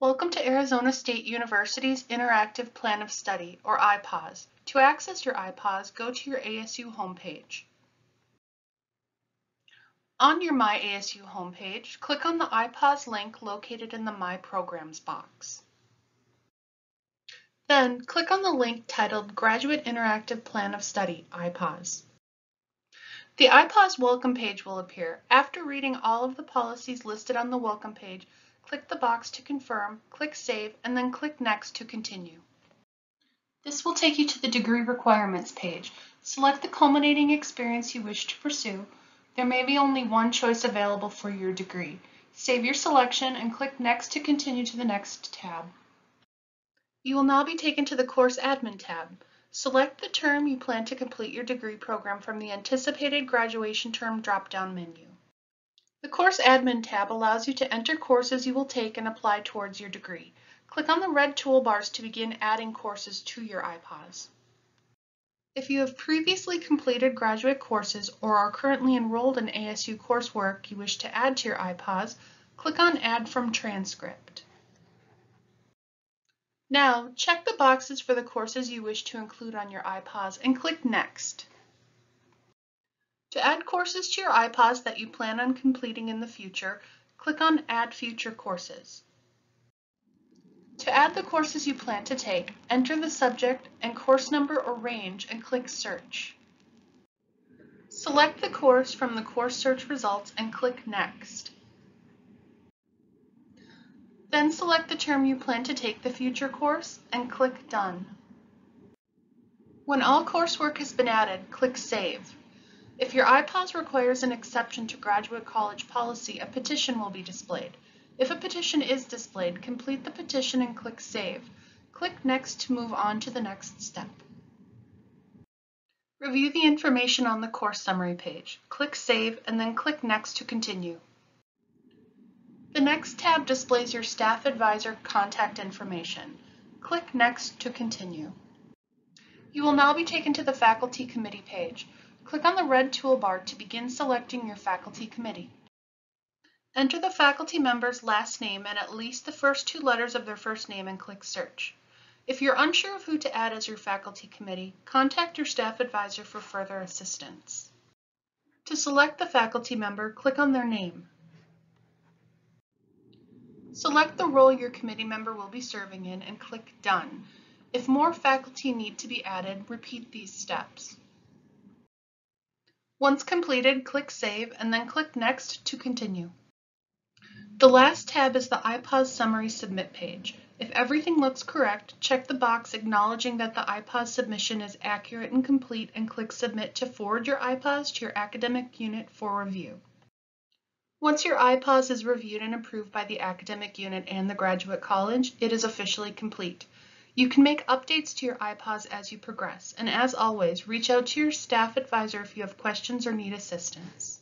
Welcome to Arizona State University's Interactive Plan of Study, or iPOS. To access your iPOS, go to your ASU homepage. On your My ASU homepage, click on the iPOS link located in the My Programs box. Then, click on the link titled Graduate Interactive Plan of Study, iPOS. The iPOS welcome page will appear. After reading all of the policies listed on the welcome page, click the box to confirm, click Save, and then click Next to continue. This will take you to the Degree Requirements page. Select the culminating experience you wish to pursue. There may be only one choice available for your degree. Save your selection and click Next to continue to the next tab. You will now be taken to the Course Admin tab. Select the term you plan to complete your degree program from the Anticipated Graduation Term drop-down menu. The Course Admin tab allows you to enter courses you will take and apply towards your degree. Click on the red toolbars to begin adding courses to your iPOS. If you have previously completed graduate courses or are currently enrolled in ASU coursework you wish to add to your iPOS, click on Add from Transcript. Now, check the boxes for the courses you wish to include on your iPOS and click Next. To add courses to your iPOS that you plan on completing in the future, click on Add Future Courses. To add the courses you plan to take, enter the subject and course number or range and click Search. Select the course from the course search results and click Next. Then select the term you plan to take the future course and click Done. When all coursework has been added, click Save. If your iPOS requires an exception to graduate college policy, a petition will be displayed. If a petition is displayed, complete the petition and click Save. Click Next to move on to the next step. Review the information on the course summary page. Click Save and then click Next to continue. The next tab displays your staff advisor contact information. Click Next to continue. You will now be taken to the faculty committee page. Click on the red toolbar to begin selecting your faculty committee. Enter the faculty member's last name and at least the first two letters of their first name and click Search. If you're unsure of who to add as your faculty committee, contact your staff advisor for further assistance. To select the faculty member, click on their name. Select the role your committee member will be serving in and click Done. If more faculty need to be added, repeat these steps. Once completed, click Save and then click Next to continue. The last tab is the iPOS Summary Submit page. If everything looks correct, check the box acknowledging that the iPOS submission is accurate and complete and click Submit to forward your iPOS to your academic unit for review. Once your iPOS is reviewed and approved by the academic unit and the graduate college, it is officially complete. You can make updates to your iPOS as you progress, and as always, reach out to your staff advisor if you have questions or need assistance.